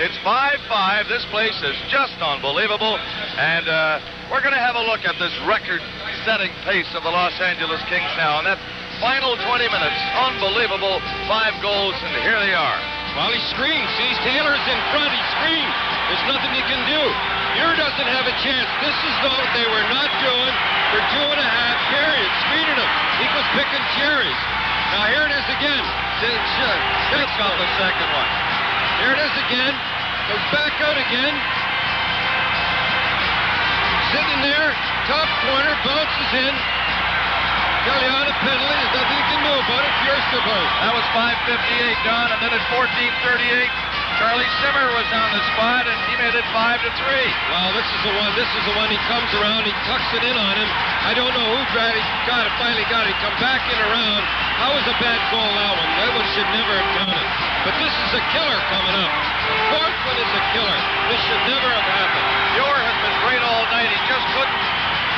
It's 5-5. This place is just unbelievable. And uh, we're going to have a look at this record-setting pace of the Los Angeles Kings now. And that final 20 minutes, unbelievable. Five goals, and here they are. Well, he screens. Sees Taylor's in front. He screens. There's nothing he can do. Fuhr doesn't have a chance. This is what they were not doing for two and a half periods. Screening him. Equals picking cherries. Now here it is again. Picks up the second one. Here it is again. Goes back out again. Sitting there. Top corner. Bounces in. Galliana penalty. There's nothing you can do about it. Fiersterberg. That was 5.58, Don. And then at 14.38, Charlie Simmer was on the spot, and he made it 5 to 3. Well, this is the one. This is the one. He comes around. He tucks it in on him. I don't know who tried it. Got it. Finally got it. He come back in around. That was a bad goal, that one. That one should never have counted. But this is a killer coming up. The fourth one is a killer. This should never have happened. Fuhr has been great all night. He just couldn't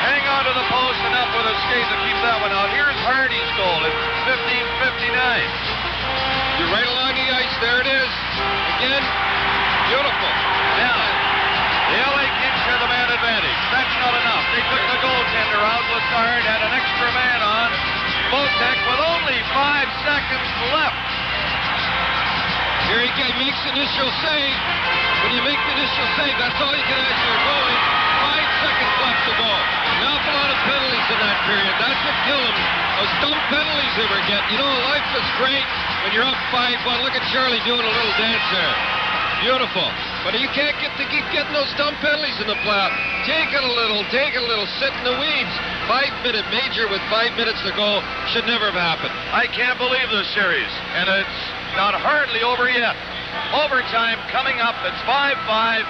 hang on to the post enough with his skate to keep that one out. Here's Hardy's goal at 15.59. You're right along Again, beautiful. Now, the LA Kings have the man advantage. That's not enough. They took the goaltender out. Lazard had an extra man on. Bozek with only five seconds left. Here he makes the initial save. When you make the initial save, that's all you can ask your goalie. Five seconds left to go. An awful lot of penalties in that period. That's what killed him. Those dumb penalties they were getting. You know, life is great when you're up 5-1. Look at Charlie doing a little dance there. Beautiful. But you can't get to keep getting those dumb penalties in the playoff. Take it a little, take it a little, sit in the weeds. Five minute major with five minutes to go should never have happened. I can't believe this series. And it's not hardly over yet. Overtime coming up. It's 5 5.